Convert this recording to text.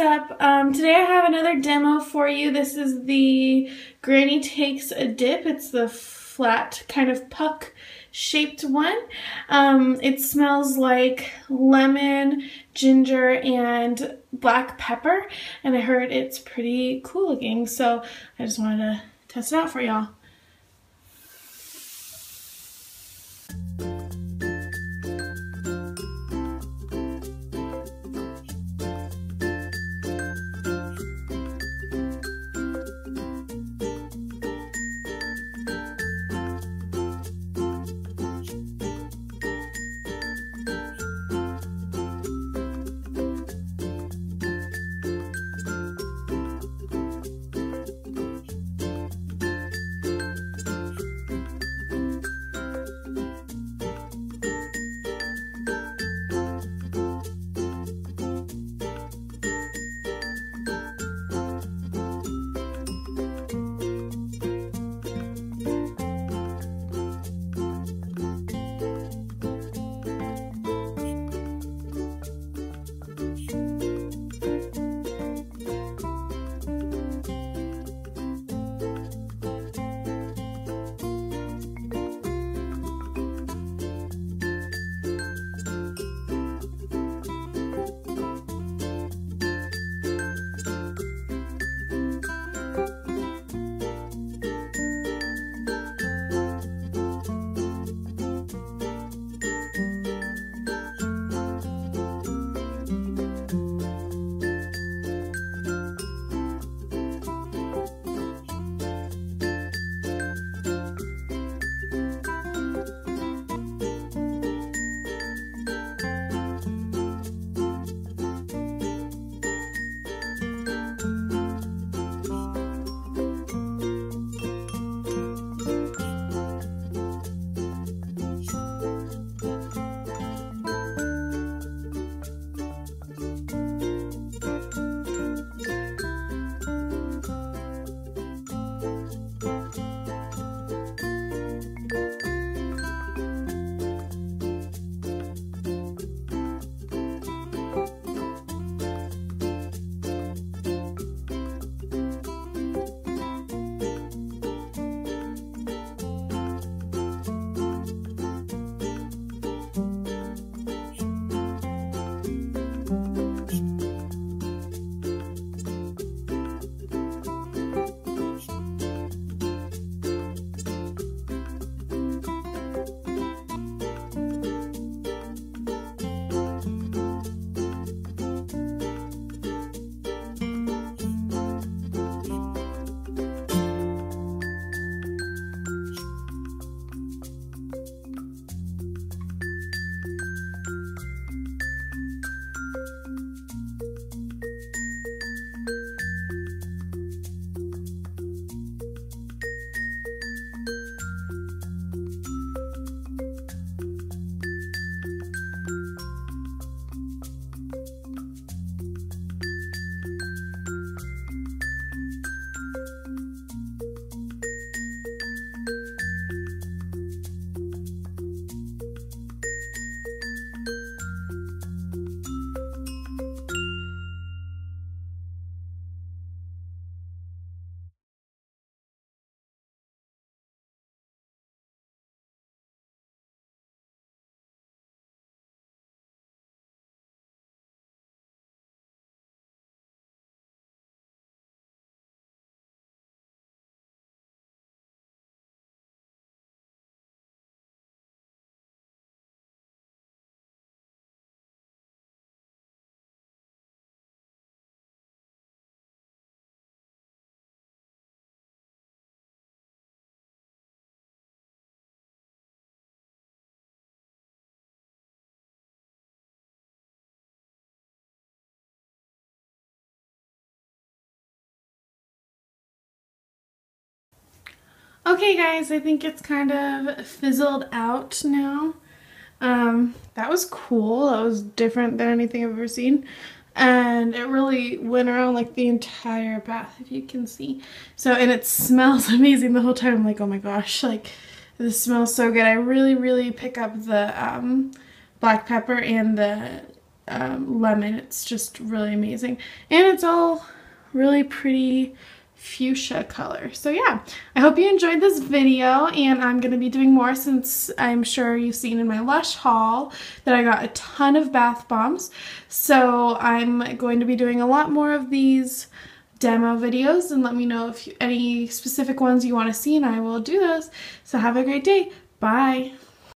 up? Um, today I have another demo for you. This is the Granny Takes a Dip. It's the flat kind of puck shaped one. Um, it smells like lemon, ginger, and black pepper. And I heard it's pretty cool looking. So I just wanted to test it out for y'all. Okay guys, I think it's kind of fizzled out now. Um, that was cool. That was different than anything I've ever seen. And it really went around like the entire bath, if you can see. So, and it smells amazing the whole time. I'm like, oh my gosh, like this smells so good. I really, really pick up the um, black pepper and the um, lemon. It's just really amazing. And it's all really pretty fuchsia color. So yeah, I hope you enjoyed this video and I'm going to be doing more since I'm sure you've seen in my Lush haul that I got a ton of bath bombs. So I'm going to be doing a lot more of these demo videos and let me know if you, any specific ones you want to see and I will do those. So have a great day. Bye.